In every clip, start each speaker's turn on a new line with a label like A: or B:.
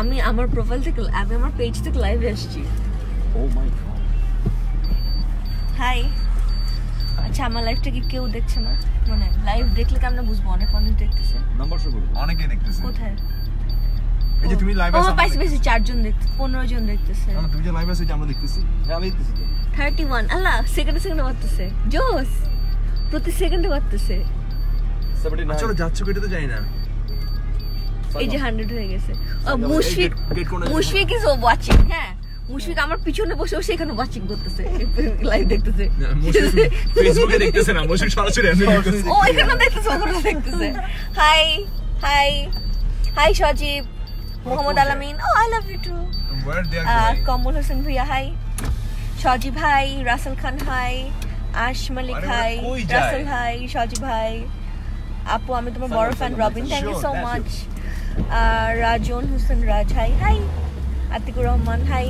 A: আমি আমার প্রোফাইল থেকে আমি আমার পেজ থেকে লাইভে আসছি।
B: Oh my God.
A: হাই আচ্ছা আমার লাইভটা কি কেউ দেখছে না? মানে লাইভ দেখলে কেমন আমরা বুঝব? অনেক মানুষ দেখতেছে।
B: নাম্বার শো করো
C: অনেকেই দেখতেছে।
A: কোথায়?
C: এই যে তুমি লাইভ
A: ও
C: আছো
A: পাইছি পাইছি চারজন দেখতে পনেরো জন দেখতেছে।
C: না, তুমি যে লাইভ আছো আমরা দেখতেছি।
B: হ্যাঁ আমি দেখতেছি তো।
A: থার্টি ওয়ান আল্লাহ সেকেন্ডে সেকেন্ডে বাড়তেছে। জোস প্রতি সেকেন্ডে বাড়তেছে।
C: চলো যাচ্ছ কেটে তো যাই না।
A: এই যে হান্ড্রেড হয়ে গেছে। মুশফিক মুশফিক ইজ ওয়াচিং হ্যাঁ। মুশফিক আমার পিছনে বসে বসে এখানে ওয়াচিং করতেছে লাইভ দেখতেছে।
C: ফেসবুকে দেখতেছে না মুশফিক সরাসরি
A: ও এখানে দেখতেছে ওখানে দেখতেছে। Hi hi hi Sajib Mohammad Alamin. Oh I love you too Kamal Hossain Bhuiyan hi Sajib hi Rasel Khan hi Ash Malik hi? Rasel hi Sajib hi আপু আমি তোমার বড় fan Robin thank you so much Rajon Hossain Raj hi hi Atikur Rahman hi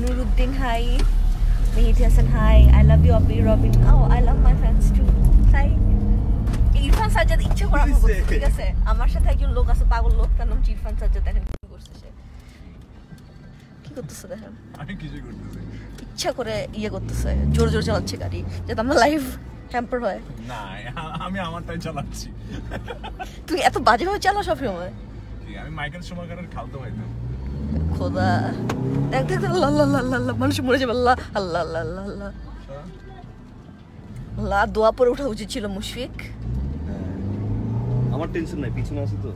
A: Nuruddin hi Mehid Hasan hi I love you Opi Robin oh I love my fans too hi Irfan Sajjad ইচ্ছে করে ঠিক আছে? আমার সাথে একজন লোক আছে পাগল লোক তার নাম ইরফান সাজ্জাদ দেখেন কি করছে সে। কি করতেছে দেখেন?
C: আমি করতেছি
A: ইচ্ছা করে ইয়ে করতেছে জোর জোর চালাচ্ছে গাড়ি যাতে আমার লাইফ হ্যাম্পার হয়।
C: না আমি আমারটাই চালাচ্ছি।
A: তুই এত বাজেভাবে চালা সব সময়?
C: ঠিক, আমি মাইকেল সুমাকারের খালতো ভাই তো।
A: খোদা। দেখ দেখ আল্লাহ আল্লাহ আল্লাহ মানুষ মরে যাবে আল্লাহ আল্লাহ আল্লাহ আল্লাহ আল্লাহ আল্লাহ দোয়া পরে ওঠা উচিত ছিল মুশফিক।
B: হ্যাঁ। আমার টেনশন নাই পিছনে আছে তো।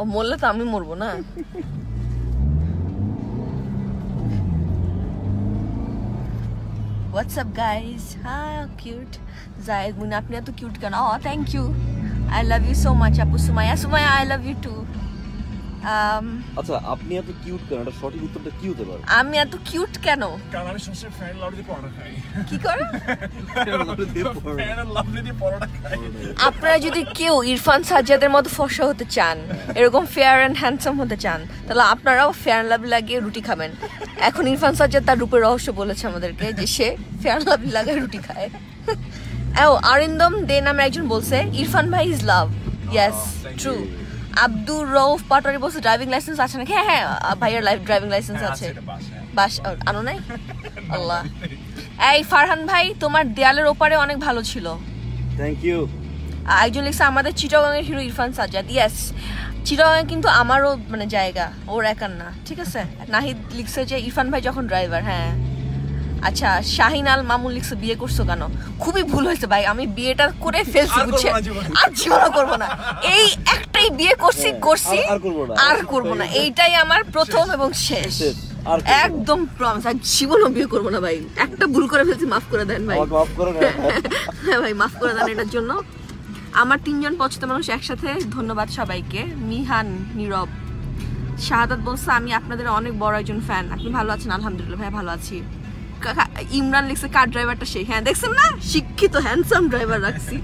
A: ও মরলে তো আমি মরবো না। হোয়াটসঅ্যাপ গাইস হ্যাঁ কিউট জায়েদ মুনা আপনি এত কিউট কেন ও thank you I love you so much আপু Sumaiya Sumaiya I love you too
B: আচ্ছা আপনি এত কিউট কেন? এটা সঠিক উত্তরটা কি হতে পারে?
A: আমি এত কিউট কেন?
C: কারণ আমি সবসময় ফ্যান লাভলি দিয়ে পরোটা খাই
A: কি করে?
C: ফ্যান লাভলি দিয়ে পরোটা। খাই
A: আপনারা যদি কেউ ইরফান সাজ্জাদের মতো ফর্সা হতে চান এরকম ফেয়ার অ্যান্ড হ্যান্ডসাম হতে চান তাহলে আপনারাও ফেয়ার লাভলি লাগিয়ে রুটি খাবেন। এখন ইরফান সাজ্জাদ তার রূপের রহস্য বলেছে আমাদেরকে যে সে ফেয়ার লাভলি লাগিয়ে রুটি খায়। ও আরিন্দম দে নামে একজন বলছে ইরফান ভাই is love yes true Abdur Rouf Patwari বলছে ড্রাইভিং লাইসেন্স আছে নাকি? হ্যাঁ হ্যাঁ ভাইয়ের লাইফ ড্রাইভিং লাইসেন্স
C: হ্যাঁ,
A: আছে। বাস আনো নাই? আল্লাহ। এই ফারহান ভাই তোমার দেয়ালের ওপারে অনেক ভালো ছিল।
B: থ্যাংক ইউ
A: আর একজন লিখছে আমাদের চিটাগাংয়ের হিরো ইরফান সাজ্জাদ। ইয়েস চিটাগাং কিন্তু আমারও মানে জায়গা ওর একার না ঠিক আছে? নাহিদ লিখছে যে ইরফান ভাই যখন ড্রাইভার হ্যাঁ। আচ্ছা শাহিন আল মামুন লিখছে বিয়ে করছ কেন? খুবই ভুল হয়েছে ভাই আমি বিয়েটা করে ফেলছি বুঝছে আর জীবনও করব না। এই একটাই বিয়ে করছি
B: হ্যাঁ,
A: করছি
B: আর- করব না।
A: এইটাই আমার প্রথম এবং শেষ। একদম প্রমিস আর জীবনও বিয়ে করব না ভাই। একটা ভুল করে ফেলছি মাফ করে দেন ভাই।
B: মাফ করো না
A: হ্যাঁ ভাই মাফ করে দেন এটার জন্য। আমার তিনজন পছন্দ মানুষ একসাথে। ধন্যবাদ সবাইকে। মিহান নীরব। শাহাদাত বলছে আমি আপনাদের অনেক বড় একজন ফ্যান আপনি ভালো আছেন? আলহামদুলিল্লাহ ভাই ভালো আছি। ইমরান লিখছে, কার ড্রাইভারটা সেই? হ্যাঁ দেখছেন না? শিক্ষিত হ্যান্ডসাম ড্রাইভার রাখছি।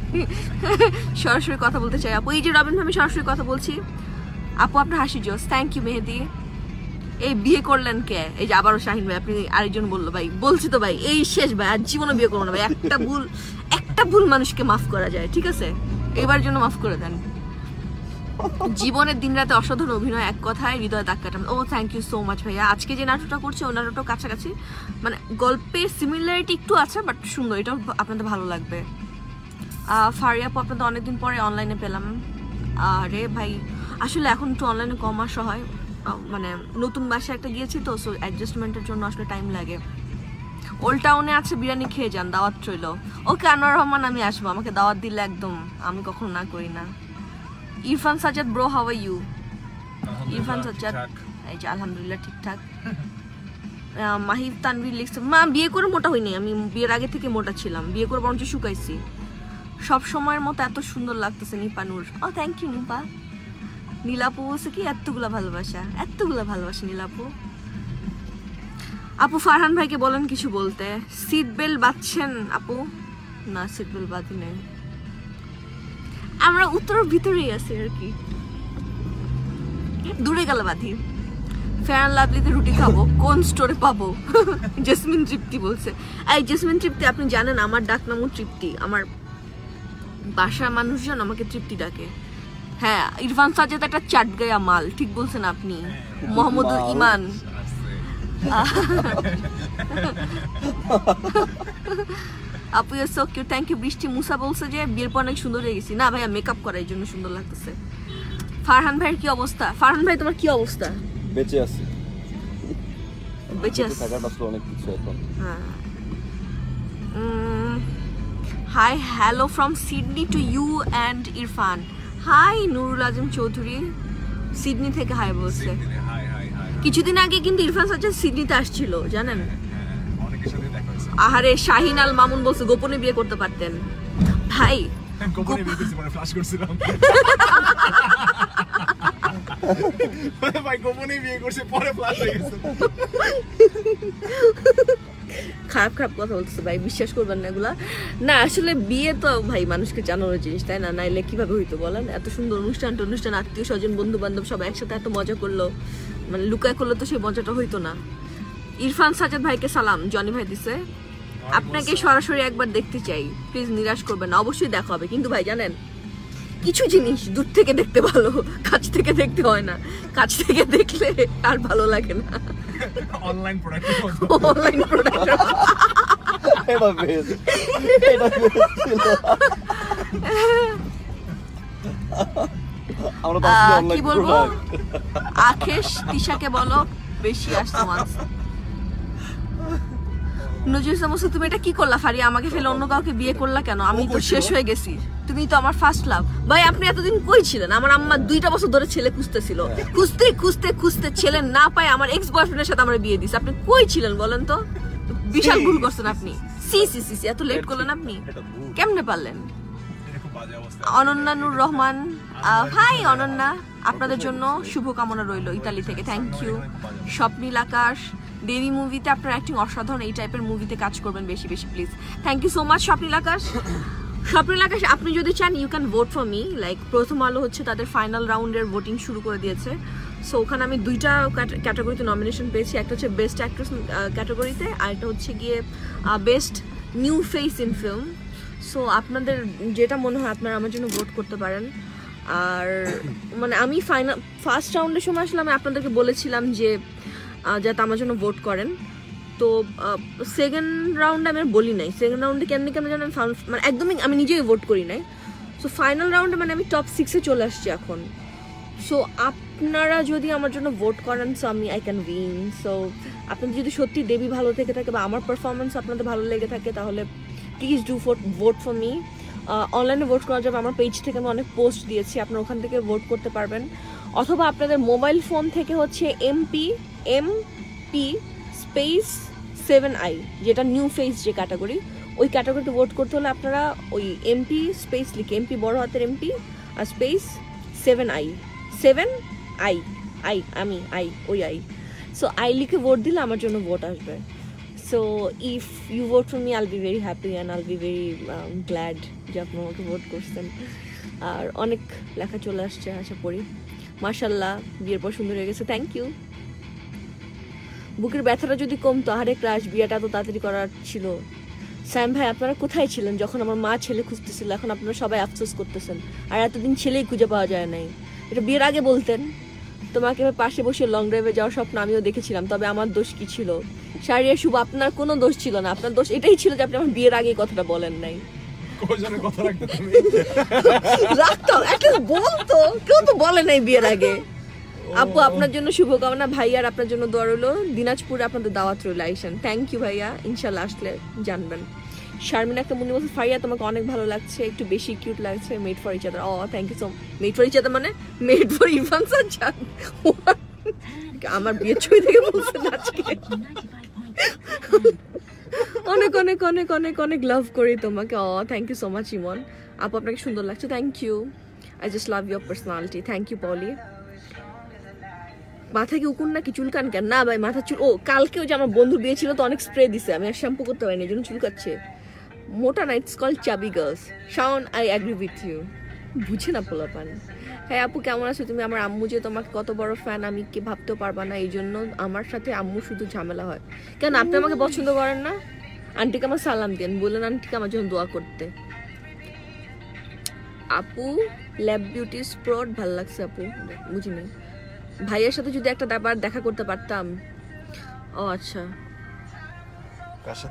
A: সরাসরি কথা বলতে চাই আপু। এই যে রবিন আমি সরাসরি কথা বলছি। আপু, আপনার হাসি জোস থ্যাংক ইউ মেহেদি। এই বিয়ে করলেন কে? এই যে আবারও শাহিন ভাই, আপনি আরেকজন বলল, ভাই, বলছি তো ভাই, এই শেষ ভাই, আর জীবনে বিয়ে করব না ভাই। একটা ভুল একটা ভুল মানুষকে মাফ করা যায়, ঠিক আছে? এবার জন্য মাফ করে দেন। জীবনের দিন রাতে অসাধারণ অভিনয়, এক কথায় হৃদয় দাগ কাটাম oh thank you so much ভাইয়া। আজকে যে নাটকটা করছে, ওই নাটকটাও কাছাকাছি। মানে গল্পের সিমিলারিটি একটু আছে বাট সুন্দর। এটাও আপনাদের ভালো লাগবে। ফারিয়া আপু, আপনাদের অনেকদিন পরে অনলাইনে পেলাম। আরে ভাই, আসলে এখন একটু অনলাইনে কম আসা হয়। মানে নতুন বাসায় একটা গিয়েছি তো সো অ্যাডজাস্টমেন্টের জন্য আসলে টাইম লাগে। ওল্ড টাউনে আছে, বিরিয়ানি খেয়ে যান, দাওয়াত রইল। ওকে আনোয়ার রহমান, আমি আসব। আমাকে দাওয়াত দিলে একদম, আমি কখনো না করি না। Irfan Sajjad bro how are you Irfan Sajjad? এই যে আলহামদুলিল্লাহ ঠিকঠাক। মাহিব তানভীর লিখছে মা বিয়ে করে মোটা হইনি। আমি বিয়ের আগে থেকে মোটা ছিলাম। বিয়ে করে বরঞ্চ শুকাইছি। সব সময়ের মতো এত সুন্দর লাগতেছে নিপানুর। Oh thank you Nipa. নীলাপু বলছে কি এতগুলা ভালোবাসা। এতগুলা ভালোবাসা নীলাপু। আপু ফারহান ভাইকে বলেন কিছু বলতে। সিট বেল্ট বাঁধছেন আপু? না সিট বেল্ট বাঁধি নাই। আমরা উত্তরের ভিতরেই আছি আর কি। দূরে গেলে বাঁধি ফেয়ার লাভলিতে রুটি খাব কোন স্টোরে পাবো? জেসমিন তৃপ্তি বলছে। এই জেসমিন তৃপ্তি আপনি জানেন আমার ডাক নামও তৃপ্তি আমার বাসার মানুষজন আমাকে তৃপ্তি ডাকে। হ্যাঁ ইরফান সাজেদ একটা চাটগায়া মাল ঠিক বলছেন আপনি। মোহাম্মদুল
B: মাল।
A: ইমান। আপু you so cute thank you Brishti Musa বলছে যে বিয়ের পর অনেক সুন্দর হয়ে গেছি। না ভাইয়া মেকআপ করা এই জন্য সুন্দর লাগতেছে। ফারহান ভাইয়ের কি অবস্থা? ফারহান ভাই তোমার কি অবস্থা?
B: বেঁচে আছি।
A: বেঁচে আছি।
B: থাকাটা আসলে অনেক কিছু এখন।
A: Hi hello from Sydney to you and Irfan hi Nurul Azam Chowdhury Sydney থেকে হাই বলছে।
C: হাই হাই হাই
A: কিছুদিন আগে কিন্তু ইরফান সাজ্জাদ সিডনিতে আসছিল জানেন
C: অনেকের সাথে দেখা হয়েছে
A: আহারে শাহিন আল মামুন বলছে গোপনে বিয়ে করতে পারতেন। ভাই
C: গোপনে বিয়ে করছি মানে ফ্লাশ করছিলাম। ভাই গোপনে বিয়ে করছে পরে ফ্লাশ হয়ে গেছে।
A: খারাপ খারাপ কথা বলতেছে ভাই বিশ্বাস করবেন না এগুলা। না আসলে বিয়ে তো ভাই মানুষকে জানানোর জিনিস তাই না? নাইলে কীভাবে হইতো বলেন? এত সুন্দর অনুষ্ঠান অনুষ্ঠান আত্মীয় স্বজন বন্ধু বান্ধব সব একসাথে এত মজা করল। মানে লুকায় করলে তো সেই মজাটা হইতো না। ইরফান সাজাদ ভাইকে সালাম জনি ভাই দিছে। আপনাকে সরাসরি একবার দেখতে চাই। প্লিজ নিরাশ করবেন না অবশ্যই দেখা হবে। কিন্তু ভাই জানেন কিছু জিনিস দূর থেকে দেখতে ভালো কাছ থেকে দেখতে হয় না। কাছ থেকে দেখলে আর ভালো লাগে না।
C: অনলাইন প্রোডাক্ট
A: অনলাইন প্রোডাক্ট কি বলব? আখেশ তিশাকে বলো বেশি আসতো মাছ নজরুল ইসলাম তুমি এটা কি করলা আমাকে ফেলে অন্য কাউকে বিয়ে করলা কেন? আমি তো শেষ হয়ে গেছি। তুমি তো আমার ফার্স্ট লাভ ভাই আপনি এতদিন কই ছিলেন? আমার আম্মা দুইটা বছর ধরে ছেলে খুঁজতেছিল। খুঁজতে খুঁজতে খুঁজতে ছেলে না পায় আমার এক্স বয়ফ্রেন্ডের সাথে আমার বিয়ে দিছে। আপনি কই ছিলেন বলেন তো? বিশাল ভুল করছেন আপনি। সি সি সি সি এত লেট করলেন আপনি? কেমনে পারলেন? অনন্যা নূর রহমান হাই অনন্যা। আপনাদের জন্য শুভকামনা রইল ইতালি থেকে। থ্যাংক ইউ স্বপ্নীল আকাশ দেবী মুভিতে আপনার অ্যাক্টিং অসাধারণ, এই টাইপের মুভিতে কাজ করবেন বেশি বেশি please thank you so much Swapnil Akash. Swapnil Akash, আপনি যদি চান you can vote for me like Prothom Alo হচ্ছে তাদের ফাইনাল রাউন্ডের ভোটিং শুরু করে দিয়েছে। সো ওখানে আমি দুইটা ক্যাটাগরিতে নমিনেশন পেয়েছি। একটা হচ্ছে বেস্ট অ্যাক্ট্রেস ক্যাটাগরিতে আর একটা হচ্ছে গিয়ে best new face in film so আপনাদের যেটা মনে হয়, আপনারা আমার জন্য ভোট করতে পারেন। আর মানে আমি ফাইনাল ফার্স্ট রাউন্ডের সময় আসলে আমি আপনাদেরকে বলেছিলাম যে যাতে আমার জন্য ভোট করেন। তো সেকেন্ড রাউন্ডে আমি বলি নাই। সেকেন্ড রাউন্ডে কেমনি কেমন যেন মানে একদমই আমি নিজেই ভোট করি নাই। সো ফাইনাল রাউন্ডে মানে আমি টপ সিক্সে চলে আসছি এখন। সো আপনারা যদি আমার জন্য ভোট করেন সো আমি আই ক্যান উইন সো আপনাদের যদি সত্যি দেবী ভালো থেকে থাকে বা আমার পারফরমেন্স আপনাদের ভালো লেগে থাকে, তাহলে please do for vote for me অনলাইনে ভোট করা যাবে। আমার পেজ থেকে আমি অনেক পোস্ট দিয়েছি। আপনারা ওখান থেকে ভোট করতে পারবেন। অথবা আপনাদের মোবাইল ফোন থেকে হচ্ছে MP M P space seven I যেটা নিউ ফেস যে ক্যাটাগরি ওই ক্যাটাগরিতে ভোট করতে হলে আপনারা ওই এমপি স্পেস লিখে এমপি বড় হাতের MP R space seven I seven I I আমি আই ওই আই সো আই লিখে ভোট দিলে আমার জন্য ভোট আসবে। So if you vote for me I'll be very happy and I'll be very glad যে আপনি আমাকে ভোট করছেন। আর অনেক লেখা চলে আসছে, আশা করি। মার্শাল্লাহ বিয়ের পর সুন্দর হয়ে গেছে। থ্যাংক ইউ বুকের ব্যথাটা যদি কমতো আরে ক্রাশ বিয়েটা এত তাড়াতাড়ি করার ছিল। স্যাম ভাই আপনারা কোথায় ছিলেন যখন আমার মা ছেলে খুঁজতেছিল? এখন আপনারা সবাই আফসোস করতেছেন। আর এতদিন ছেলেই খুঁজে পাওয়া যায় নাই। এটা বিয়ের আগে বলতেন। তোমাকে পাশে বসে লং ড্রাইভে যাওয়ার স্বপ্ন আমিও দেখেছিলাম তবে আমার দোষ কি ছিল? শাড়িয়া শুভ আপনার কোনো দোষ ছিল না। আপনার দোষ এটাই ছিল যে আপনি আমার বিয়ের আগে কথাটা বলেন নাই। রাখতাম বলতো। কেউ তো বলে নাই বিয়ের আগে। আপু, আপনার জন্য শুভকামনা। ভাইয়ার আপনার জন্য দোয়া রইল। দিনাজপুরে আপনাদের দাওয়াত রইল আইসেন থ্যাংক ইউ ভাইয়া। ইনশাল্লাহ আসলে জানবেন। শারমিন একটা মুন্নি বলছে ফাইয়া তোমাকে অনেক ভালো লাগছে। একটু বেশি কিউট লাগছে made for each other oh thank you so made for each other মানে? মেড ফর ইরফান সাজ্জাদ আমার বিয়ের ছবি থেকে বলছেন আজকে। অনেক অনেক অনেক অনেক অনেক লাভ করি তোমাকে। ও thank you so much Emon. আপু, আপনাকে সুন্দর লাগছে। Thank you I just love your personality thank you Poly মাথা কি উকুন নাকি চুলকান কেন? না ভাই মাথা চুল ও, কালকেও যে আমার বন্ধু বিয়ে ছিল তো অনেক স্প্রে দিছে, আমি আর শ্যাম্পু করতে পারিনি, এই জন্য চুলকাচ্ছে। মোটা না it's call chubby girls Shaon I agree with you বুঝে না পোলাপান। হ্যাঁ আপু, কেমন আছো? তুমি আমার আম্মু যে তোমাকে কত বড় ফ্যান আমি কি ভাবতেও পারবা না, এই জন্য আমার সাথে আম্মু শুধু ঝামেলা হয়। কেন, আপনি আমাকে পছন্দ করেন না? আন্টিকে আমার সালাম দেন, বললেন আন্টিকে আমার জন্য দোয়া করতে। আপু ল্যাব বিউটি স্প্রট ভালো লাগছে আপু, বুঝিনি। ভাইয়ের সাথে যদি একটা ব্যাপার দেখা করতে পারতাম। ও আচ্ছা।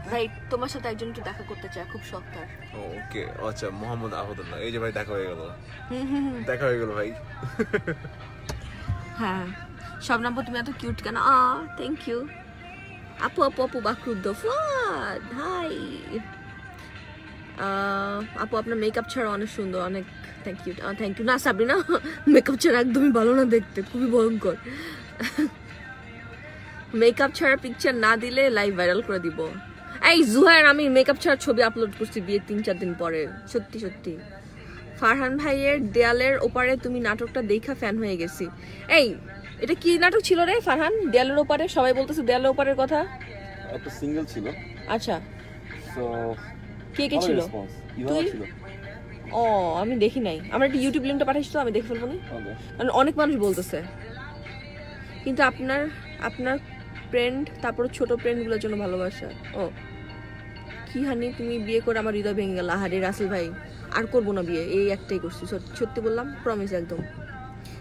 A: ভাই তোমার সাথে একজন একটু দেখা করতে চায় খুব শখ তার।
C: ওকে আচ্ছা মোহাম্মদ আহমদুল্লাহ। এই যে ভাই দেখা হয়ে গেল।
A: হুম হুম হুম।
C: দেখা হয়ে গেল ভাই।
A: হ্যাঁ সব নাম্বার তুমি এত কিউট কেন? আ থ্যাংক ইউ আপু আপু আপু বাকরুদ্দ ফুয়াদ হাই আপু আপনার মেকআপ ছাড়া অনেক সুন্দর অনেক থ্যাংক ইউ থ্যাংক ইউ না সাবরিনা মেকআপ ছাড়া একদমই ভালো না দেখতে খুবই ভয়ঙ্কর। মেকআপ ছাড়া পিকচার না দিলে লাইভ ভাইরাল করে দিব। এই জুহার আমি মেকআপ ছাড়া ছবি আপলোড করছি বিয়ে তিন চার দিন পরে। সত্যি সত্যি। ফারহান ভাইয়ের দেয়ালের ওপারে তুমি নাটকটা দেখা ফ্যান হয়ে গেছি। এই এটা কি নাটক ছিল রে ফারহান? দেয়ালের ওপারে? সবাই বলতেছে দেয়ালের ওপারের কথা?
B: একটা সিঙ্গেল ছিল।
A: আচ্ছা।
B: তো
A: কে কে ছিল? তুই?
B: ছিল।
A: ও আমি দেখি নাই। আমার একটা ইউটিউব লিঙ্কটা পাঠাইছি তো আমি দেখে ফেলব না? কারণ অনেক মানুষ বলতেছে। কিন্তু আপনার আপনার ফ্রেন্ড তারপর ছোট ফ্রেন্ডগুলোর জন্য ভালোবাসা। ও কি হানি তুমি বিয়ে করে আমার হৃদয় ভেঙে গেল। আহারে রাসেল ভাই আর করব না বিয়ে। এই একটাই করছি। সত- সত্যি বললাম প্রমিস একদম।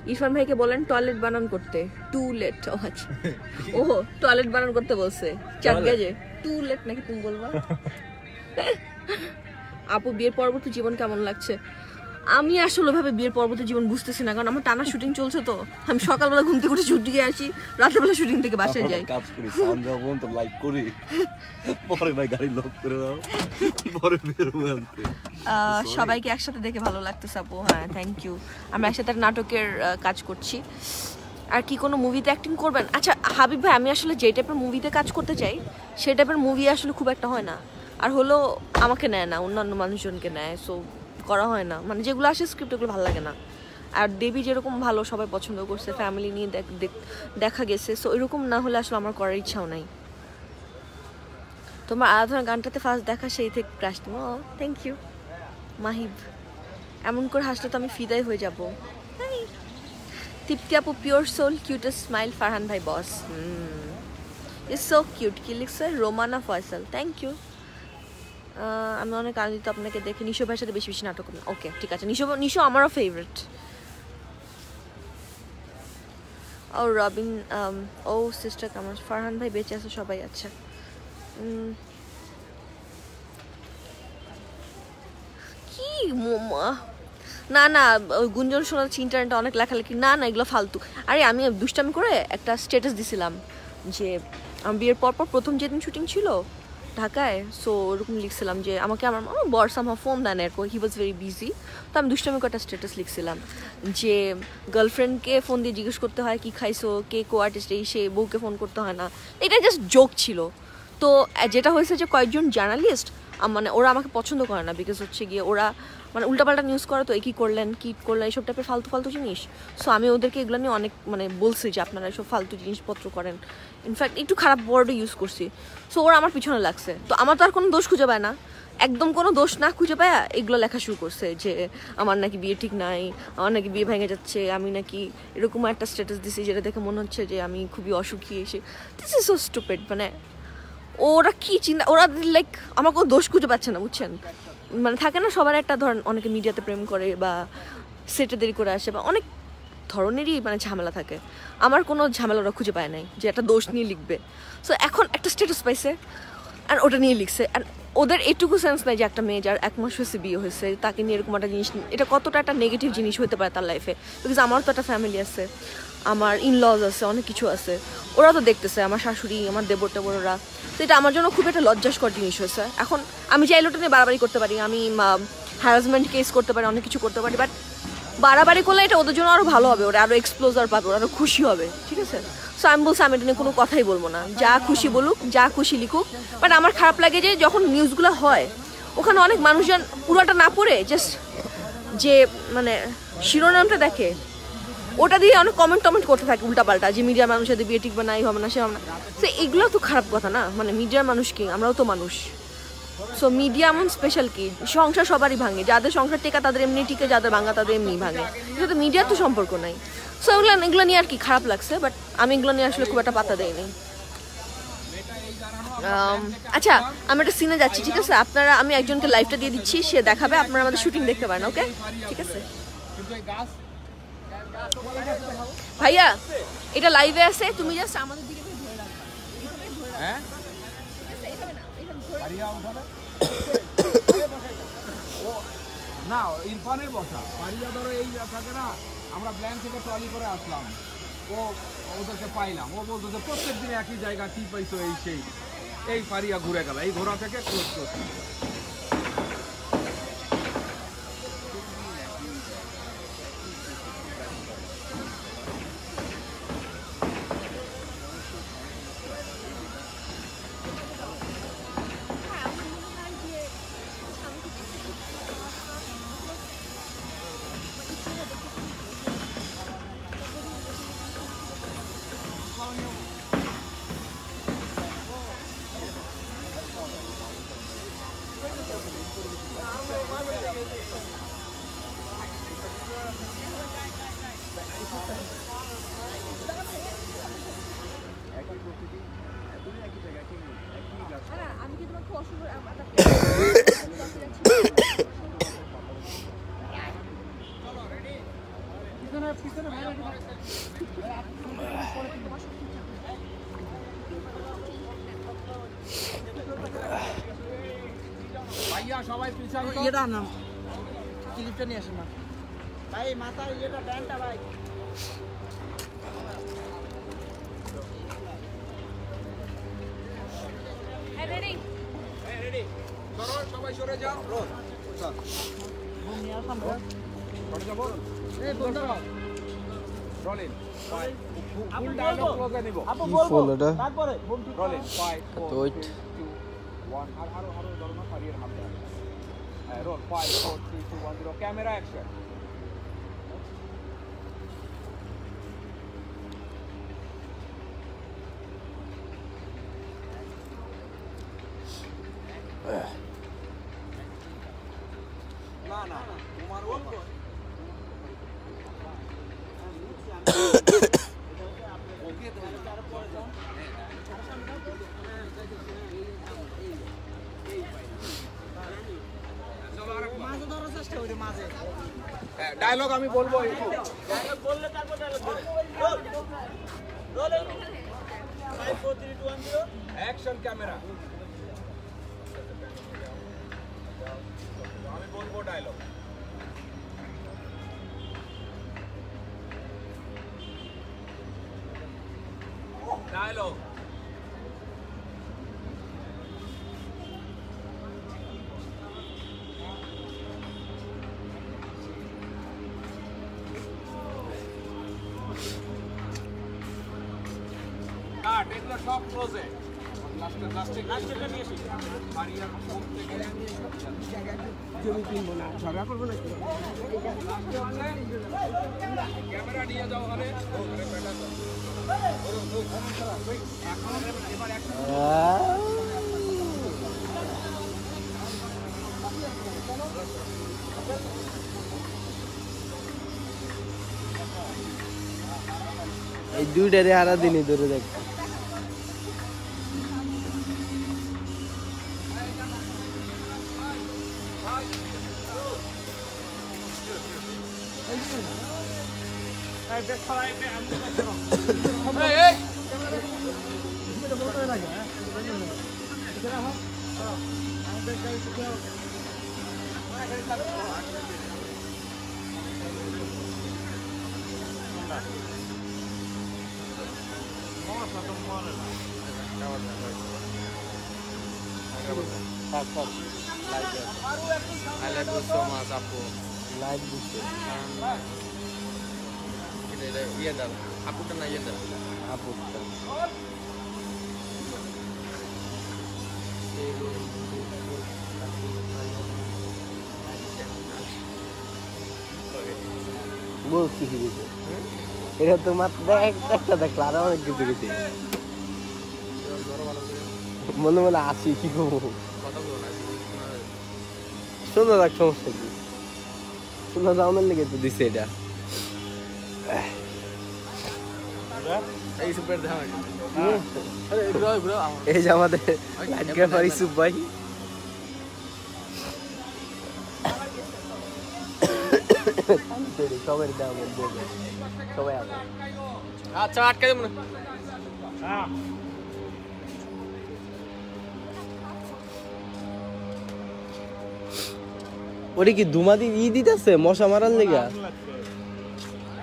A: ইরফান ভাইকে বলেন টয়লেট বানান করতে। টু লেট ও আচ্ছা। ও টয়লেট বানান করতে বলছে। চার? গেজে টু লেট নাকি তুমি বলবা? আপু বিয়ের পরবর্তী জীবন কেমন লাগছে? আমি আসলে ভাবে বিয়ের পরবর্তী জীবন বুঝতেছি না কারণ আমার টানা শুটিং চলছে তো। আমি সকালবেলা ঘুম থেকে উঠে ছুটি গিয়ে আসি রাত্রেবেলা শুটিং থেকে বাসায় যাই।
B: কাজ করি সাউন্ড পর্যন্ত লাইক করি। পরে ভাই গাড়ি লক করে দাও পরে আনতে
A: সবাইকে একসাথে দেখে ভালো লাগতেছে আপু হ্যাঁ থ্যাংক ইউ আমরা একসাথে নাটকের কাজ করছি। আর কি কোনো মুভিতে অ্যাক্টিং করবেন? আচ্ছা হাবিব ভাই আমি আসলে যে টাইপের মুভিতে কাজ করতে চাই সেই টাইপের মুভি আসলে খুব একটা হয় না। আর হলো আমাকে নেয় না, অন্যান্য মানুষজনকে নেয় সো করা হয় না। মানে যেগুলো আসে স্ক্রিপ্ট এগুলো ভালো লাগে না। আর দেবী যেরকম ভালো, সবাই পছন্দ করছে ফ্যামিলি নিয়ে দেখ- গেছে সো এরকম না হলে আসলে আমার করার ইচ্ছাও নাই। তোমার আরাধনা গানটাতে ফার্স্ট দেখা, সেই থেকে crush O thank you Mahib. এমন করে হাসলে তো আমি ফিদাই হয়ে যাব। তৃপ্তি আপু pure soul cutest smile Farhan ভাই বস ইজ সো কিউট কি লিখছে? রোমানা ফয়সাল। থ্যাংক ইউ আমি অনেক আনন্দিত আপনাকে দেখে। নিশো ভাইয়ের সাথে বেশি বেশি নাটক ওকে ঠিক আছে। নিশো নিশো আমারও ফেভারিট ও রবিন ও সিস্টার কেমন ফারহান ভাই বেঁচে আছে সবাই উম, কি মোমা- না না গুঞ্জন শোনাচ্ছি ইন্টারনেটে অনেক লেখালেখি। না না এগুলো ফালতু। আরে আমি দুষ্টামি করে একটা স্ট্যাটাস দিছিলাম যে আমার বিয়ের পর পর প্রথম যেদিন শুটিং ছিল ঢাকায় সো ওরকম লিখছিলাম যে আমাকে আমার আমার বর আমার ফোন দেন এরকম হি ওয়াজ ভেরি বিজি তো আমি দুষ্টামি কটা স্ট্যাটাস লিখছিলাম যে গার্লফ্রেন্ডকে ফোন দিয়ে জিজ্ঞেস করতে হয়, কি খাইছো? কে কো আর্টিস্ট এই, সে বউকে ফোন করতে হয় না? এটা জাস্ট জোক ছিল। তো যেটা হয়েছে যে কয়েকজন জার্নালিস্ট মানে ওরা আমাকে পছন্দ করে না বিকজ হচ্ছে গিয়ে ওরা মানে উল্টাপাল্টা নিউজ করে তো এই কী করলেন? কী করলেন? এইসব টাইপের ফালতু ফালতু জিনিস। সো আমি ওদেরকে এগুলো নিয়ে অনেক মানে বলছি যে, আপনারা এসব ফালতু জিনিসপত্র করেন। ইনফ্যাক্ট একটু খারাপ ওয়ার্ডও ইউজ করছি। সো ওরা আমার পিছনে লাগছে। তো আমার তো আর কোনো দোষ খুঁজে পায় না। একদম কোনো দোষ না খুঁজে পায় এগুলো লেখা শুরু করছে যে, আমার নাকি বিয়ে ঠিক নাই, আমার নাকি বিয়ে ভেঙে যাচ্ছে, আমি নাকি এরকম একটা স্ট্যাটাস দিছি যেটা দেখে মনে হচ্ছে যে, আমি খুবই অসুখী এসে। দিস ইজ সো স্টুপেড মানে ওরা কি চিন্তা, ওরা লাইক আমার কোনো দোষ খুঁজে পাচ্ছে না, বুঝছেন? মানে থাকে না, সবার একটা ধরেন অনেকে মিডিয়াতে প্রেম করে বা সেটে দেরি করে আসে বা অনেক ধরনেরই মানে ঝামেলা থাকে। আমার কোনো ঝামেলা ওরা খুঁজে পায় নাই যে একটা দোষ নিয়ে লিখবে। সো এখন একটা স্ট্যাটাস পাইছে আর ওটা নিয়ে লিখছে আর ওদের এটুকু সেন্স নাই যে একটা মেয়ে যার এক মাস হয়েছে বিয়ে হয়েছে, তাকে নিয়ে এরকম একটা জিনিস এটা কতটা একটা নেগেটিভ জিনিস হতে পারে তার লাইফে বিকজ আমার তো একটা ফ্যামিলি আছে, আমার ইনলজ আছে, অনেক কিছু আছে। ওরা তো দেখতেছে, আমার শাশুড়ি, আমার দেবর টেবর ওরা তো এটা আমার জন্য খুব একটা লজ্জাস্কর জিনিস হয়েছে। এখন আমি চাইলে ওটা নিয়ে বাড়াবাড়ি করতে পারি, আমি হ্যারাসমেন্ট কেস করতে পারি, অনেক কিছু করতে পারি বাট বাড়াবাড়ি করলে এটা ওদের জন্য আরও ভালো হবে, ওরা আরও এক্সপ্লোজার পাবে, ওরা আরও খুশি হবে, ঠিক আছে? সো আমি বলছি, আমি এটা নিয়ে কোনো কথাই বলব না। যা খুশি বলুক, যা খুশি লিখুক। বাট আমার খারাপ লাগে যে যখন নিউজগুলো হয়, ওখানে অনেক মানুষজন পুরোটা না পড়ে জাস্ট যে মানে শিরোনামটা দেখে। ওটা দিয়ে অনেক কমেন্ট টমেন্ট করতে থাকে উল্টাপাল্টা, যে মিডিয়ার মানুষ যদি বিয়ে টিকবে না এই হবে না, সে হবে না। তো এগুলো তো খারাপ কথা না? মানে মিডিয়ার মানুষ কি? আমরাও তো মানুষ। সো মিডিয়া এমন স্পেশাল কি? সংসার সবারই ভাঙে। যাদের সংসার টেকা, তাদের এমনি টিকে, যাদের ভাঙা, তাদের এমনি ভাঙে। এটা তো মিডিয়ার তো সম্পর্ক নাই। সো এগুলো এগুলো নিয়ে আর কি খারাপ লাগছে বাট আমি এগুলো নিয়ে আসলে খুব একটা পাত্তা দেয়নি Um, আচ্ছা আমি একটা সিনে যাচ্ছি ঠিক আছে? আপনারা আমি একজনকে লাইভটা দিয়ে দিচ্ছি সে দেখাবে আপনারা আমাদের শুটিং দেখতে পারেন ওকে ঠিক আছে? ভাইয়া এটা লাইভে আছে তুমি জাস্ট আমাদের দিকে ধরে রাখো।
D: হ্যাঁ? না, ইরফানের বসা। পারিয়া ধরো এই থাকে না, আমরা প্ল্যান থেকে ট্রলি করে আসলাম। ও, ওদেরকে পাইলাম। ও বলতো যে প্রত্যেক দিন একই জায়গা কি পাইছো, এই সেই। এই পারিয়া ঘুরে গেল। এই ঘোরা থেকে ক্লোজ ক্লোজ
A: আমি কি তোমাকে
D: ভাইয়া সবাই পিছান।
E: ইয়েটা না ক্লিপটা নিয়ে আসেন না ভাই মাথার ইয়েটা প্যান্টটা ভাই
D: সবাই সরে হাত roll five four three two one zero camera action না না তোমার ও
E: মাঝে ধরার চেষ্টা করি মাঝে
D: ডায়লগ আমি বলব এগুলো সব ক্লোজে
E: জমি কিনবো না ঝগড়া করব না
D: ক্যামেরা নিয়ে যাও ওখানে ওখানে ব্যাটা দাও ওরে মুখ এখন এবার এখন
E: এই দুইটারে হারা দিনই ধরে দেখ।
F: I love you so much, আপু
E: লাইভ দিচ্ছে
F: এটা এটা ইয়ে দাও আপুটা না ইয়ে দাও
E: আপু বলছি কি দিছে এটা তো মাত্র এক- একটা দেখলা আরও অনেক কিছু গেছে মনে মনে আসি কি করব
F: কথা বলো না
E: শোনা যাক সমস্যা কি শোনা যাওয়ার লেগে তো দিছে এটা
F: এই সুপার দাম আরে ব্রো ব্রো
E: এই যে আমাদের লাইটগ্রাফার ইসুফ ভাই। সবাই
F: আচ্ছা আটকে দেব না।
E: ওরে কি ধুমাদি ই দিতেছে? মশা মারার লেগা?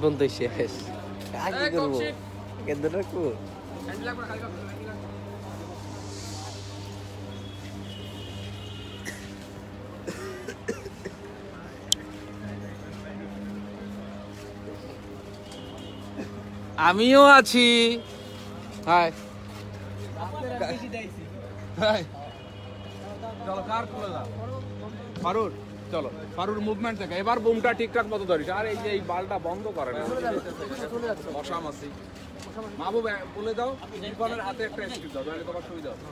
E: পর্যন্ত শেষ আর কি করব? কেন্দ্র রাখব?
D: আমিও আছি। হাই। হাই। চলো কার চলো। ফারুর মুভমেন্ট থেকে এবার বুমটা ঠিকঠাক মতো ধরিস। আর এই যে এই বালটা বন্ধ করে না। মশা মাসি মাহবুব বলে দাও ইরফানের হাতে একটা স্ক্রিপ্ট দাও তাহলে তোমার সুবিধা হবে।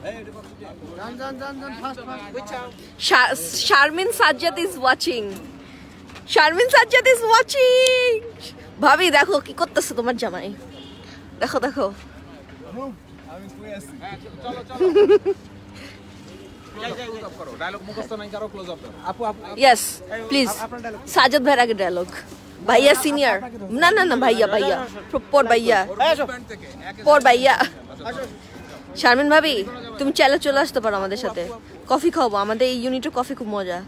A: Sharmin Sajjad is watching. Sharmin Sajjad is watching. ভাবি দেখো কি করতেছে তোমার জামাই? দেখো দেখো।
D: হ্যাঁ, চলো চলো।
A: ইয়েস প্লিজ সাজেদ ভাইয়ের ডায়লগ ভাইয়া সিনিয়র না না না ভাইয়া ভাইয়া। পর ভাইয়া। পর ভাইয়া। শারমিন ভাবি তুমি চাইলে চলে আসতে পারো আমাদের সাথে। কফি খাব আমাদের এই ইউনিটে কফি খুব মজা।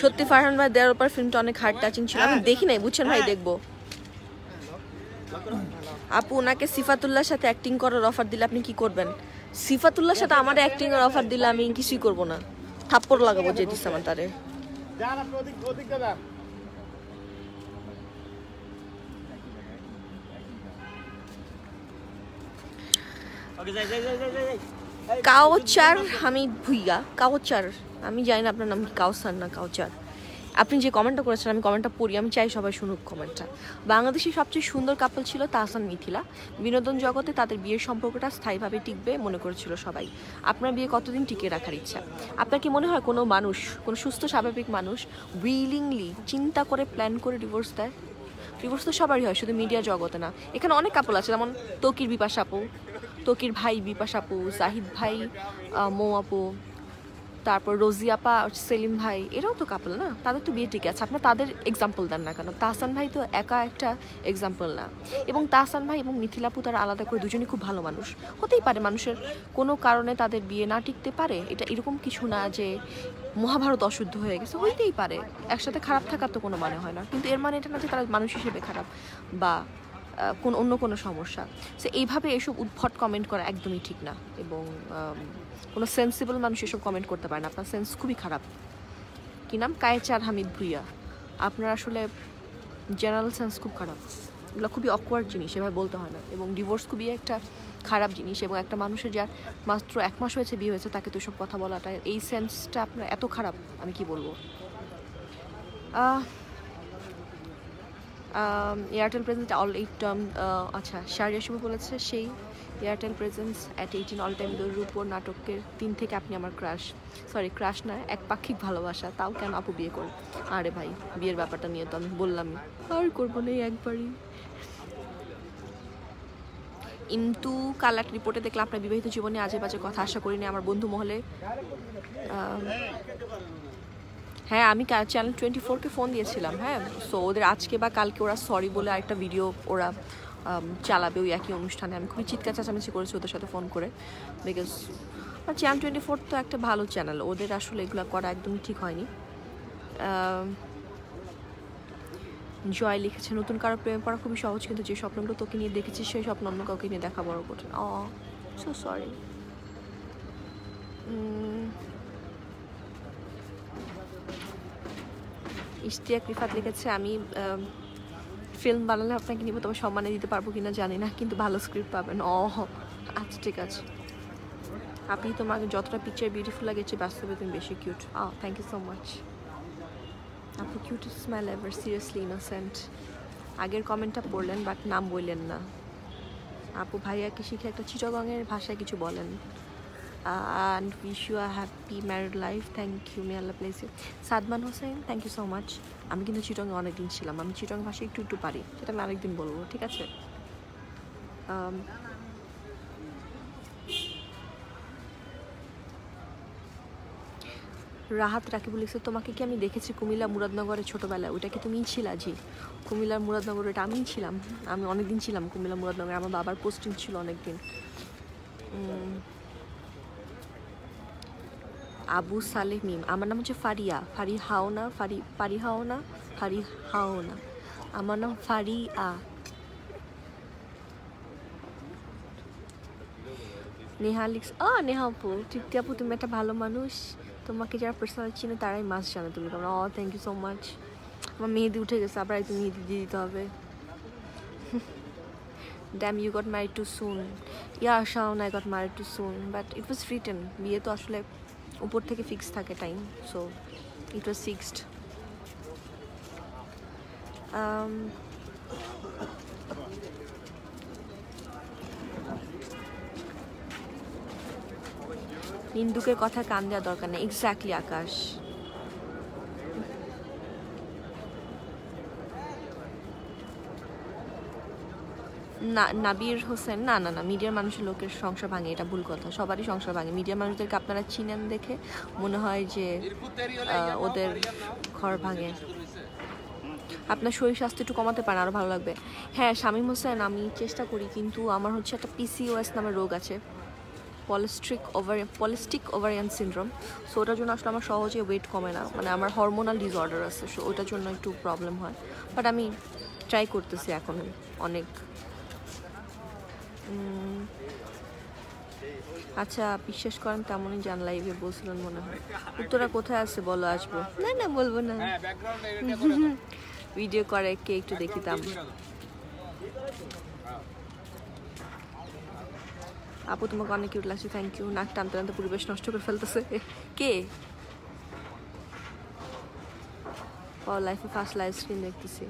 A: সত্যি ফারহান ভাই দেওয়ার উপর ফিল্মটা অনেক হার্ড টাচিং ছিল। আমি দেখি নাই বুঝছেন ভাই? দেখব। আপু ওনাকে সিফাতুল্লার সাথে অ্যাক্টিং করার অফার দিলে আপনি কি করবেন? সিফাতুল্লাহর সাথে আমার অ্যাক্টিং এর অফার দিলে আমি কিছুই করব না। থাপ্পড় লাগাবো যে দিস আমার তারে কাউচার হামিদ ভুইয়া। কাউচার আমি জানি না আপনার নাম কি কাউসার না কাউচার আপনি যে কমেন্টটা করেছেন, আমি কমেন্টটা পড়ি, আমি চাই সবাই শুনুক কমেন্টটা বাংলাদেশের সবচেয়ে সুন্দর কাপল ছিল তাহসান মিথিলা। বিনোদন জগতে তাদের বিয়ের সম্পর্কটা স্থায়ীভাবে টিকবে মনে করেছিল সবাই। আপনার বিয়ে কতদিন টিকিয়ে রাখার ইচ্ছা? আপনার কি মনে হয় কোনো মানুষ, কোনো সুস্থ স্বাভাবিক মানুষ উইলিংলি চিন্তা করে প্ল্যান করে ডিভোর্স দেয়? ডিভোর্স তো সবারই হয়, শুধু মিডিয়া জগতে না। এখানে অনেক কাপল আছে, যেমন তকির বিপাশ আপু, তকির ভাই বিপাশ আপু, জাহিদ ভাই মৌ আপু। তারপর রোজি আপা, সেলিম ভাই, এরাও তো কাপল না? তাদের তো বিয়ে ঠিক আছে। আপনার তাদের এক্সাম্পল দেন না কেন? তাহসান ভাই তো একা একটা এক্সাম্পল না। এবং তাহসান ভাই এবং মিথিলাপু তারা আলাদা করে দুজনই খুব ভালো মানুষ। হতেই পারে মানুষের কোনো কারণে তাদের বিয়ে না টিকতে পারে। এটা এরকম কিছু না যে মহাভারত অশুদ্ধ হয়ে গেছে। হইতেই পারে। একসাথে খারাপ থাকার তো কোনো মানে হয় না। কিন্তু এর মানে এটা না যে তারা মানুষ হিসেবে খারাপ বা কোন, অন্য কোনো সমস্যা। সে এইভাবে এসব উদ্ভট কমেন্ট করা একদমই ঠিক না। এবং কোনো সেন্সিবল মানুষ এসব কমেন্ট করতে পারে না। আপনার সেন্স খুবই খারাপ। কি নাম? কায়েচার হামিদ ভুইয়া। আপনার আসলে জেনারেল সেন্স খুব খারাপ। এগুলো খুবই অকওয়ার্ড জিনিস, এভাবে বলতে হয় না। এবং ডিভোর্স খুবই একটা খারাপ জিনিস এবং একটা মানুষের যার মাত্র এক মাস হয়েছে, বিয়ে হয়েছে, তাকে তো সব কথা বলাটা এই সেন্সটা আপনার এত খারাপ, আমি কি বলব? Airtel present all eight term আচ্ছা শারিয়া শুভ বলেছে, সেই Airtel presence at eighteen all time দৌড়ের উপর নাটকের তিন থেকে আপনি আমার ক্রাশ সরি ক্রাশ না একপাক্ষিক ভালোবাসা, তাও কেন আপু বিয়ে করুন আরে ভাই, বিয়ের ব্যাপারটা নিয়ে তো আমি বললাম আর করব না একবারই। কিন্তু কাল একটা রিপোর্টে দেখলাম আপনার বিবাহিত জীবনে আজে বাজে কথা আশা করিনি আমার বন্ধু মহলে। হ্যাঁ আমি চ্যানেল টোয়েন্টি ফোরকে ফোন দিয়েছিলাম হ্যাঁ? সো ওদের আজকে বা কালকে ওরা সরি বলে আরেকটা ভিডিও ওরা চালাবে ওই একই অনুষ্ঠানে। আমি খুবই চিৎকার চেঁচামেচি করেছি ওদের সাথে ফোন করে। বিকজ চ্যানেল টোয়েন্টি ফোর তো একটা ভালো চ্যানেল ওদের আসলে এগুলো করা একদমই ঠিক হয়নি। জয় লিখেছে, নতুন কারও প্রেমে পড়া খুবই সহজ, কিন্তু যে স্বপ্নগুলো তোকে নিয়ে দেখেছিস, সেই স্বপ্ন অন্য কাউকে নিয়ে দেখা বড় কঠিন। Oh so sorry Ishtiaq Rifat লিখেছে আমি ফিল্ম বানালে আপনাকে নিব তবে সম্মানে দিতে পারব কিনা জানি না, কিন্তু ভালো স্ক্রিপ্ট পাবেন। ও আচ্ছা ঠিক আছে। আপনি তোমাকে যতটা পিকচার বিউটিফুল লাগেছে বাস্তবে তুমি বেশি cute ah thank you so much আপু cute smell ever seriously innocent আগের কমেন্টটা পড়লেন বাট নাম বললেন না। আপু ভাইয়াকে শিখে একটা চিটগংয়ের ভাষায় কিছু বলেন। And wish you a happy married life thank you may Allah bless Sadman Hossain thank you so much আমি কিন্তু চিটংয়ে অনেকদিন ছিলাম। আমি চিটং ভাষা একটু একটু পারি সেটা আমি আরেকদিন বলব ঠিক আছে? Um, রাহাত রাকিবুল লিখছে তোমাকে কি আমি দেখেছি কুমিল্লা মুরাদনগরে ছোটোবেলায়? ওইটা কি তুমিই ছিলা? জি কুমিল্লার মুরাদনগর ওটা আমিই ছিলাম। আমি অনেকদিন ছিলাম কুমিল্লা মুরাদনগরে। আমার বাবার পোস্টিং ছিল অনেকদিন। আবু সালেহ মিম আমার নাম হচ্ছে ফারিয়া। ফারি হাওনা ফারি ফারি হাওনা ফারি হাওনা আমার নাম ফারি আ নেহা লিখস ও নেহা আপু, তৃপ্তি আপু, তুমি একটা ভালো মানুষ। তোমাকে যারা পার্সোনাল চিনে, তারাই মাস জানে তুমি কেমন। Oh thank you so much আমার মেহেদি উঠে গেছে, আবার একটু মেহেদি দিয়ে দিতে হবে। Damn you got married too soon ya Shaon I got married too soon but it was written বিয়ে তো আসলে উপর থেকে ফিক্স থাকে time so it was fixed নিন্দুকের কথা কান দেওয়া দরকার নেই। এক্স্যাক্টলি আকাশ না, নাবির হোসেন, না না না, মিডিয়ার মানুষের লোকের সংসার ভাঙে, এটা ভুল কথা, সবারই সংসার ভাঙে। মিডিয়ার মানুষদেরকে আপনারা চিনেন দেখে মনে হয় যে ওদের ঘর ভাঙে। আপনার শরীর স্বাস্থ্য একটু কমাতে পারেন আরও ভালো লাগবে। হ্যাঁ শামীম হোসেন, আমি চেষ্টা করি, কিন্তু আমার হচ্ছে একটা পিসিওএস নামের রোগ আছে। Polycystic over, polycystic ovarian syndrome. So ওটার জন্য আসলে আমার সহজে ওয়েট কমে না। মানে আমার হরমোনাল ডিসঅর্ডার আছে সো ওটার জন্য একটু প্রবলেম হয়। বাট আমি ট্রাই করতেছি এখন অনেক। আচ্ছা বিশ্বাস করেন তেমনই জান লাইভে বলছিলেন মনে হয়। উত্তরা কোথায় আছে বলো আসব। না না বলব না।
D: হ্যাঁ
A: ভিডিও করে কে একটু দেখিতাম আপু তোমাকে অনেক কিউট লাগছে থ্যাংক ইউ নাক টানতে টানতে পরিবেশ নষ্ট করে ফেলতেছে। কে? ও লাইফে ফার্স্ট লাইভ স্ক্রিন দেখতেছি।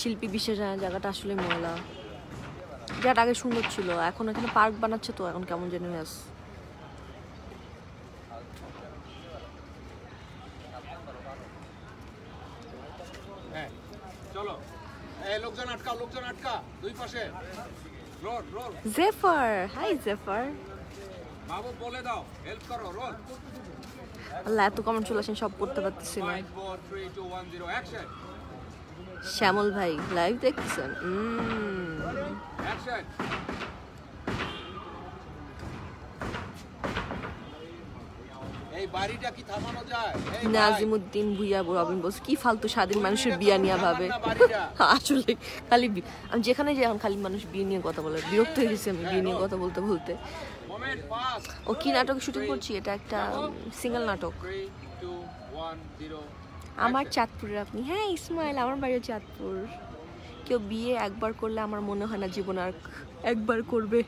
A: শিল্পী বিশেষ জায়গাটা আসলে ময়লা যেটা আগে সুন্দর ছিল এখন এখানে পার্ক বানাচ্ছে তো এখন কেমন যেন হয়ে।
D: হ্যাঁ
A: জেফার হাই জেফার।
D: বাবু বলে দাও হেল্প করো রোড
A: আল্লাহ এত কমেন্ট চলে আসেন সব করতে পারতেছি না। শ্যামল ভাই লাইভ
D: ভাই,
A: নাজিমুদ্দিন ভুইয়া রবিন বোস কি ফালতু স্বাধীন মানুষের বিয়া নিয়ে ভাবে। আসলে খালি আমি যেখানে যাই এখন খালি মানুষ বিয়ে নিয়ে কথা বলে। বিরক্ত হয়ে গেছি আমি বিয়ে নিয়ে কথা বলতে বলতে। ও কি নাটক শুটিং করছি? এটা একটা সিঙ্গেল নাটক। আমার চাঁদপুরের আপনি। হ্যাঁ ইসমাইল আমার বাড়িও চাঁদপুর। কেউ বিয়ে একবার করলে আমার মনে হয় না জীবন আর একবার করবে।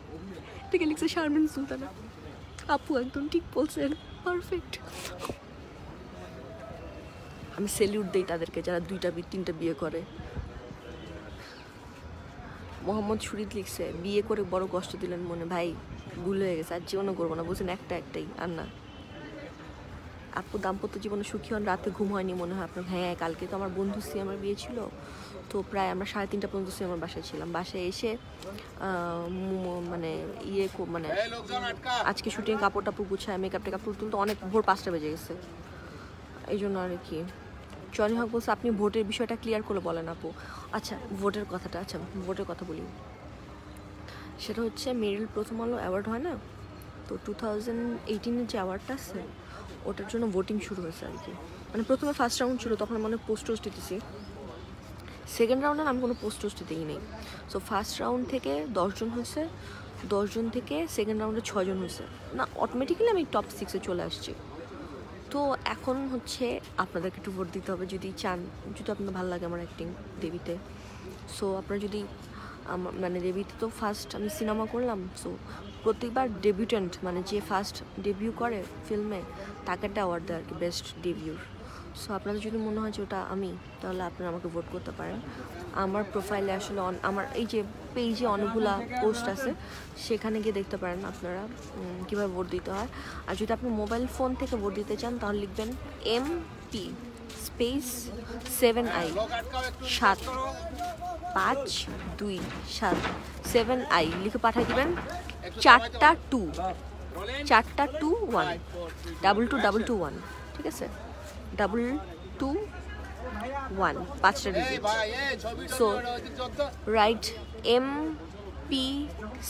A: থেকে লিখছে শারমিন সুলতানা। আপু একদম ঠিক বলছেন। পারফেক্ট। আমি সেলিউট দিই তাদেরকে যারা দুইটা তিনটা বিয়ে করে। মোহাম্মদ শরীদ লিখছে বিয়ে করে বড় কষ্ট দিলেন মনে ভাই ভুল হয়ে গেছে আর জীবনও করব না। বুঝছেন একটা একটাই আর না। আপু, দাম্পত্য জীবনে সুখী হন, রাতে ঘুম হয়নি মনে হয় আপনার হ্যাঁ কালকে তো আমার বন্ধু সি আমার বিয়ে ছিল, তো প্রায় আমরা সাড়ে তিনটা পর্যন্ত সি আমার বাসায় ছিলাম। বাসায় এসে মানে ইয়ে মানে আজকে শুটিং কাপড় টাপড় গুছায় মেকআপ টেকআপ তুলতে অনেক ভোর পাঁচটা বেজে গেছে। এই জন্য আর কি। জনি হক বলছে, আপনি ভোটের বিষয়টা ক্লিয়ার করে বলেন আপু। আচ্ছা ভোটের কথাটা আচ্ছা ভোটের কথা বলি। সেটা হচ্ছে, মেরিল প্রথম আলো অ্যাওয়ার্ড হয় না? তো টু থাউজেন্ড এইটিনের যে অ্যাওয়ার্ডটা আছে ওটার জন্য ভোটিং শুরু হয়েছে আর কি। মানে প্রথমে ফার্স্ট রাউন্ড ছিল, তখন আমি অনেক পোস্ট টোস্ট দিতেছি। সেকেন্ড রাউন্ডে আমি কোনো পোস্ট টোস্ট দিই নেই। সো ফার্স্ট রাউন্ড থেকে দশজন হয়েছে দশজন থেকে সেকেন্ড রাউন্ডে ছজন হয়েছে। না অটোমেটিক্যালি আমি টপ সিক্সে চলে আসছি। তো এখন হচ্ছে আপনাদেরকে একটু ভোট দিতে হবে, যদি চান, যদি আপনার ভালো লাগে আমার অ্যাক্টিং দেবীতে। সো আপনারা যদি আমার মানে দেবীতে তো ফার্স্ট আমি সিনেমা করলাম সো প্রত্যেকবার ডেবিউটেন্ট মানে যে ফার্স্ট ডেবিউ করে ফিল্মে তাকে একটা অ্যাওয়ার্ড দেয় আর কি বেস্ট ডেবিউর সো আপনাদের যদি মনে হয় যে ওটা আমি, তাহলে আপনারা আমাকে ভোট করতে পারেন। আমার প্রোফাইলে আসলে অন- আমার এই যে পেজে অনেকগুলা পোস্ট আছে, সেখানে গিয়ে দেখতে পারেন আপনারা কীভাবে ভোট দিতে হয়। আর যদি আপনি মোবাইল ফোন থেকে ভোট দিতে চান, তাহলে লিখবেন M P space seven I, সাত, পাঁচ, দুই, সাত, সেভেন আই লিখে পাঠিয়ে দিবেন। চারটা টু চারটা two one, double two double two one, ঠিক আছে? ডাবল টু ওয়ান, পাঁচটা digit so write M P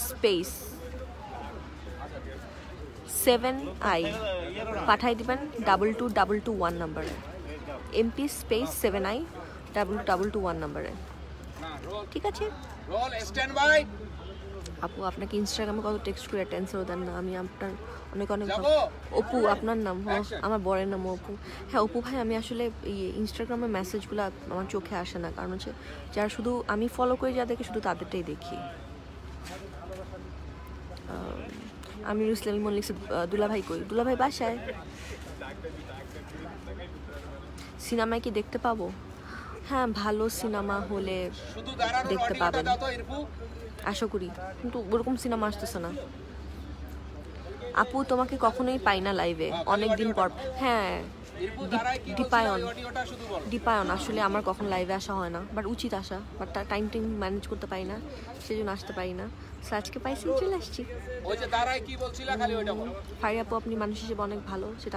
A: space seven I পাঠাই দিবেন double two double two one নাম্বারে MP space seven I double double two one নাম্বারে ঠিক আছে আপু আপনাকে ইনস্টাগ্রামে কত টেক্সট করে টেন্সারও দেন না আমি আপনার অনেক অনেক অপু আপনার নাম আমার বরের নাম অপু হ্যাঁ অপু ভাই আমি আসলে এই ইনস্টাগ্রামে মেসেজগুলো আমার চোখে আসে না কারণ হচ্ছে যারা শুধু আমি ফলো করি যাদেরকে শুধু তাদেরটাই দেখি আমি ইসলাম লিখছি আহ, কই দুলাভাই বাসায় সিনেমায় কি দেখতে পাবো? হ্যাঁ ভালো সিনেমা হলে দেখতে পাবেন। আশা করি। কিন্তু ওরকম সিনেমা আসতেছে না। আপু তোমাকে কখনোই পাই না লাইভে অনেক দিন পর হ্যাঁ
D: বলো।
A: দীপায়ন আসলে আমার কখন লাইভে আসা হয় না। বাট উচিত আসা। বাট টাইম টাইম ম্যানেজ করতে পারি না। সেই জন্য আসতে পারি না। সো আজকে পাইছি চলে আসছি। ফারি আপু আপনি মানুষ হিসেবে অনেক ভালো। সেটা